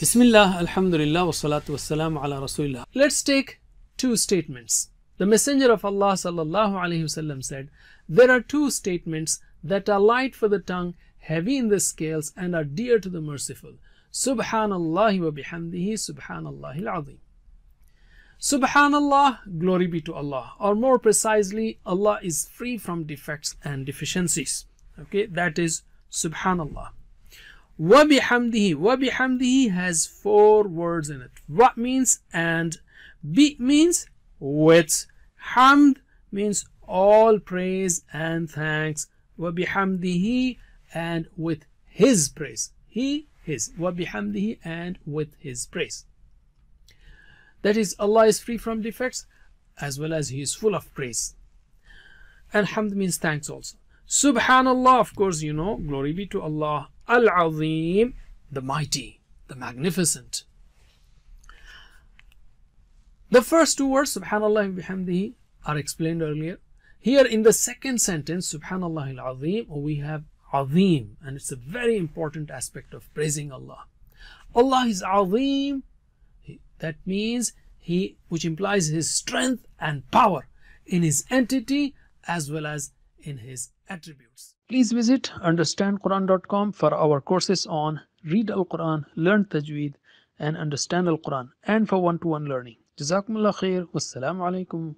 Bismillah, Alhamdulillah, wassalatu wassalamu ala Rasulillah. Let's take two statements. The Messenger of Allah sallallahu alaihi wasallam said, There are two statements that are light for the tongue, heavy in the scales, and are dear to the merciful. Subhanallah wa bihamdihi, Subhanallah al-Azim. Subhanallah, glory be to Allah, or more precisely, Allah is free from defects and deficiencies. Okay, that is Subhanallah. Wa bihamdihi has four words in it. Wa means and, bi means with, hamd means all praise and thanks, bihamdihi and with his praise. He, his, bihamdihi and with his praise. That is, Allah is free from defects as well as He is full of praise. And hamd means thanks also. Subhanallah, of course, you know, glory be to Allah. Al Azim, the mighty, the magnificent. The first two words, Subhanallah bihamdihi, are explained earlier. Here in the second sentence, Subhanallah al Azim, oh, we have Azim, and it's a very important aspect of praising Allah. Allah is Azim, that means he, which implies his strength and power in his entity as well as in his attributes. Please visit understandquran.com for our courses on read Al Quran, learn Tajweed, and understand Al Quran, and for one to one learning. Jazakumullah khair. Wassalamu alaikum